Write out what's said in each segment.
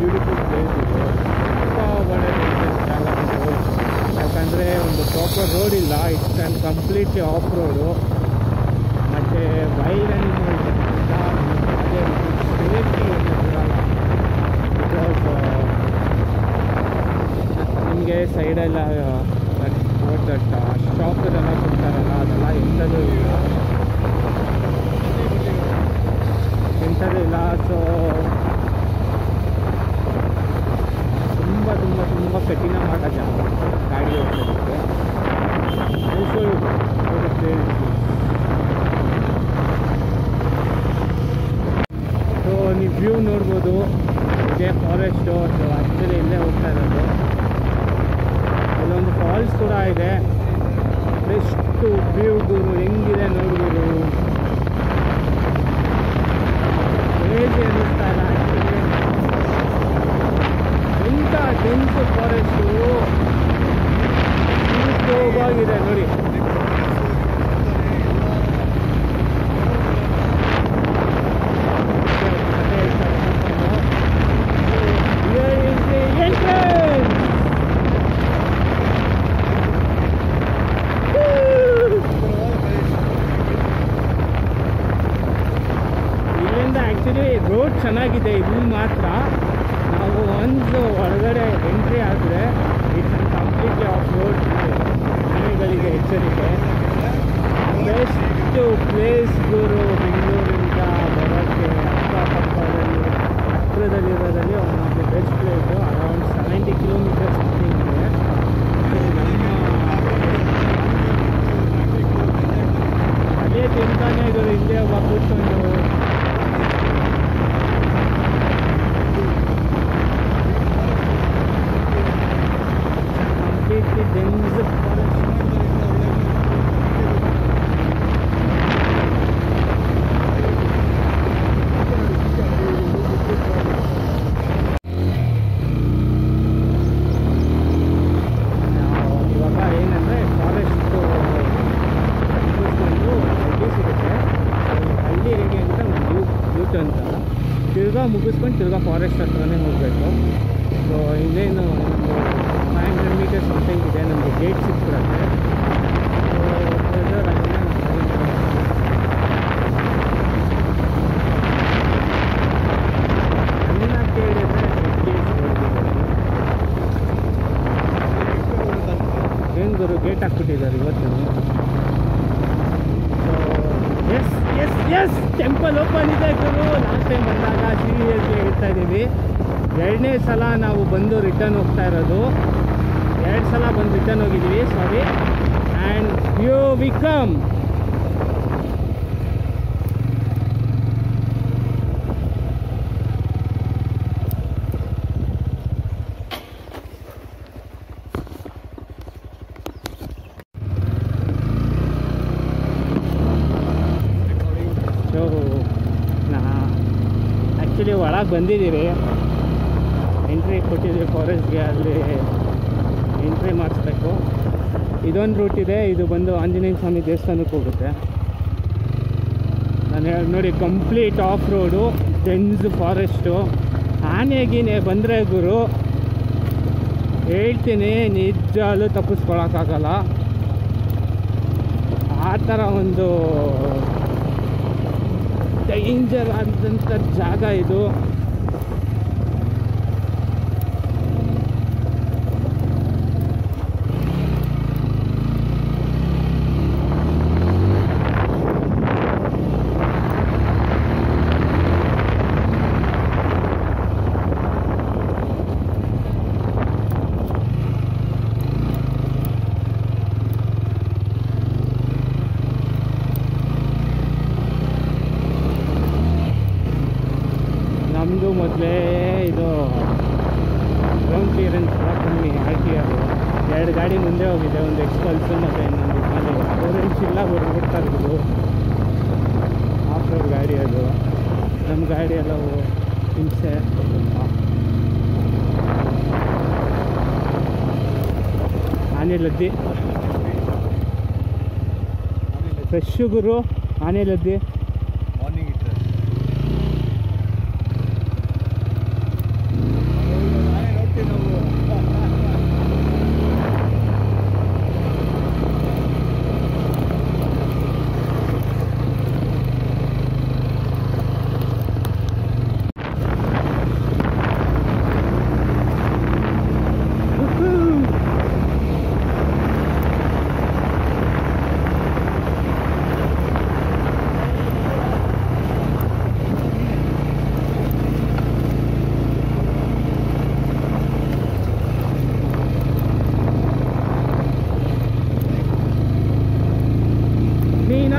Beautiful place ಇದು. ಯಾಕಂದರೆ ಒಂದು ಪ್ರಾಪರ್ ರೋಡ್ ಇಲ್ಲ it's and completely off road ಮತ್ತು ವೈರ್ ಅನಿಮಲ್ಸ್ ಅದೇ ಸೇಫ್ಟಿ ಬಿಕಾಸ್ ನಿಮಗೆ ಸೈಡೆಲ್ಲ ದಟ್ಟ ಶಾಪ್ಗಳೆಲ್ಲ ಕೊಡ್ತಾರಲ್ಲ ಅದೆಲ್ಲ ಎಂಥದ್ದು ಇಲ್ಲ. ಎಂಥದ್ದು ಇಲ್ಲ. ಸೊ ತುಂಬ ಪಾಠ ಜಾಗ. ಗಾಡಿ it is. ಸೊ ನೀವು ವ್ಯೂ ನೋಡ್ಬೋದು. ಇದೇ ಫಾರೆಸ್ಟು ಸೊ ಆ್ಯಕ್ಚುಲಿ ಇಲ್ಲೇ ಹೋಗ್ತಾ ಇರೋದು. ಇಲ್ಲೊಂದು ಫಾಲ್ಸ್ ಕೂಡ ಇದೆ. ಎಷ್ಟು ವ್ಯೂ ಗುರು, ಹೆಂಗಿದೆ ನೋಡ್ಬೋದು. ಹೇಗೆ ಅನ್ನಿಸ್ತಾ ಇಲ್ಲ ಡೆನ್ಸ್ ಫಾರೆಸ್ಟು. ಹೋಗಿದೆ ನೋಡಿ. ಇಲ್ಲಿಂದ ಆ್ಯಕ್ಚುಲಿ ರೋಡ್ ಚೆನ್ನಾಗಿದೆ ಇದು ಮಾತ್ರ ನಾವು ಒಂದು ಹೊರಗಡೆ ಎಂಟ್ರಿ ಆದರೆ ಇಟ್ಸ್ ಕಂಪ್ಲೀಟ್ಲಿ ಆಫ್ ರೋಡ್ ಮನೆಗಳಿಗೆ ಎಷ್ಟು ಪ್ಲೇಸ್ಗಳು ಬೆಂಗಳೂರಿಂದ ಬರೋಕ್ಕೆ ಅಕ್ಕಪಕ್ಕದಲ್ಲಿ ಹತ್ತಿರದಲ್ಲಿರೋದಲ್ಲಿ ಒಂದು best place around seventy kilometres ಇದೆ. ನಮ್ಮ ಅದೇ ತಿಂತಾನೆ ಗುರು ಇಲ್ಲೇ ಒಬ್ಬ ಕೂತ್ಕೊಂಡು completely dense forest. ನಾವು ಇವಾಗ ಏನಂದರೆ ಫಾರೆಸ್ಟು ಮುಗಿಸ್ಕೊಂಡು ಹಳ್ಳಿ ಸಿಗುತ್ತೆ ಈ ಹಳ್ಳಿ ಹೇಗೆ ಅಂತ ಒಂದು ಯೂ ಅಂತ ತಿರ್ಗಾ ಮುಗಿಸ್ಕೊಂಡು ತಿರ್ಗಾ ಫಾರೆಸ್ಟ್ ಹತ್ರನೇ ಹೋಗಬೇಕು. ಸೊ ಇನ್ನೇನು ಒಂದು ಫೈವ್ ಹಂಡ್ರೆಡ್ ಮೀಟರ್ಸ್ ಸಮಥಿಂಗ್ ಇದೆ, ನಮಗೆ ಗೇಟ್ ಸಿಕ್ಬಿಡುತ್ತೆ. ಸೊ ಫರ್ದರ್ ಅನ್ನ ಕೇಳಿದ್ರೆ ಏನು ಗುರು ಗೇಟ್ ಹಾಕ್ಬಿಟ್ಟಿದ್ದಾರೆ ಇವತ್ತು? ಎಸ್ ಎಸ್ ಟೆಂಪಲ್ ಓಪನ್ ಇದೆ ಗುರು. ಲಾಸ್ಟ್ ಟೈಮ್ ಬಂದಾಗ ಸೀರಿಯಸ್ಲಿ ಹೇಳ್ತಾ ಇದ್ದೀವಿ ಎರಡನೇ ಸಲ ನಾವು ಬಂದು ರಿಟರ್ನ್ ಹೋಗ್ತಾ ಇರೋದು. ಎರಡು ಸಲ ಬಂದು ರಿಟರ್ನ್ ಹೋಗಿದ್ದೀವಿ ಸಾರಿ ಆ್ಯಂಡ್ ಯು ವಿಕಮ್ ಸೊ ನಾ ಆ್ಯಕ್ಚುಲಿ ಒಳಗೆ ಬಂದಿದ್ದೀರಿ. ಎಂಟ್ರಿ ಕೊಟ್ಟಿದ್ದೀವಿ ಫಾರೆಸ್ಟ್ಗೆ ಅಲ್ಲಿ ಎಂಟ್ರಿ ಮಾಡಿಸ್ಬೇಕು. ಇದೊಂದು ರೂಟ್ ಇದೆ, ಇದು ಬಂದು ಆಂಜನೇಯ ಸ್ವಾಮಿ ದೇವಸ್ಥಾನಕ್ಕೆ ಹೋಗುತ್ತೆ. ನಾನು ನೋಡಿ complete off road dense forest ಆನೆಗಿನೇ ಬಂದರೆ ಗುರು, ಹೇಳ್ತೀನಿ ನಿಜಾಲು ತಪ್ಪಿಸ್ಕೊಳಕ್ಕಾಗಲ್ಲ. ಆ ಥರ ಒಂದು ಡೇಂಜರ್ ಆದಂಥ ಜಾಗ ಇದು ನಮ್ಮದು ಮೊದಲೇ ಇದು ಗ್ರೌಂಡ್ ಕ್ಲಿಯರೆನ್ಸ್ ಕೂಡ ಕಮ್ಮಿ. ಆರ್ ಎರಡು ಗಾಡಿ ಮುಂದೆ ಹೋಗಿದೆ, ಒಂದು ಎಕ್ಸ್ಪಲ್ಸ್ ಮತ್ತು ಇನ್ನೊಂದು ಖಾಲಿ ಓರೆಂಜ್ ಇಲ್ಲ ಬಿಡ್ತಾ ಇರೋದು. ಆಫ್ ರೋಡ್ ಗಾಡಿ ಅದು. ನಮ್ಮ ಗಾಡಿ ಎಲ್ಲ ಹಿಂಸೆ. ಆನೆಲದ್ದಿ. ಆನೆ ಲದ್ದಿ ಫ್ರೆಶ್ ಗುರು ಆನೆ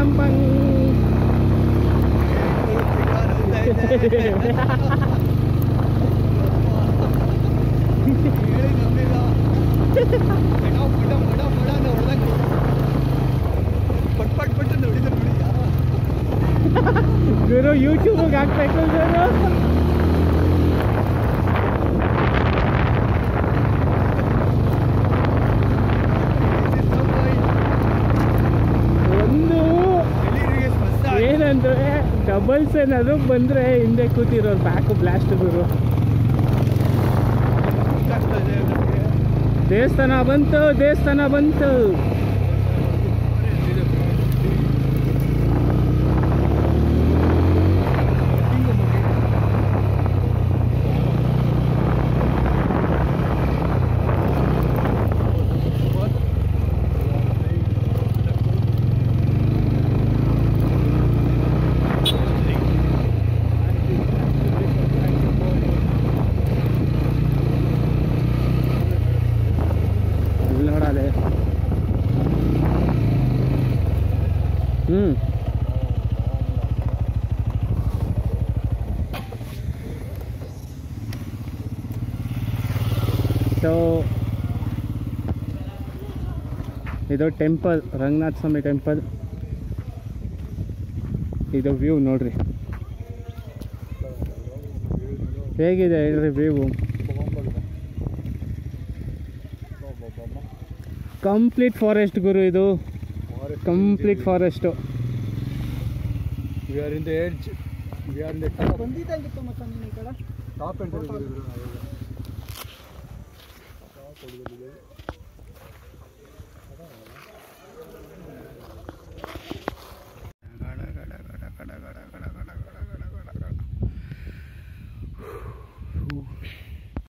ಪರಂ ಪಂಗ್ ಪಟ್ ಪಟ್ ಪಟ್ ಅಂತ ಹೊಡಿತಾರೆ ನೋಡಿ ಯಾರೋ. ಗುರು ಯೂಟ್ಯೂಬ್ಗೆ ಹಾಕ್ಬೇಕು ಗುರು ಏನಂದ್ರೆ ಡಬಲ್ಸ್ ಏನಾದ್ರು ಬಂದ್ರೆ ಹಿಂದೆ ಕೂತಿರೋರು ಬ್ಯಾಕು ಬ್ಲಾಸ್ಟ್ ಗುರು. ದೇವಸ್ಥಾನ ಬಂತು ದೇವಸ್ಥಾನ ಬಂತು ಹಿಂಗೆ ಮುಗಿ. ಇಲ್ಲಿ ನೋಡಲೆ ಹ್ಞೂ ಸೊ ಇದು ಟೆಂಪಲ್ ರಂಗನಾಥ ಸ್ವಾಮಿ ಟೆಂಪಲ್. ಇದು ವ್ಯೂ ನೋಡ್ರಿ. ಹೇಗಿದೆ ಹೇಳ್ರಿ ವ್ಯೂ? ಕಂಪ್ಲೀಟ್ ಫಾರೆಸ್ಟ್ ಗುರು ಇದು. Complete forest We Gracias.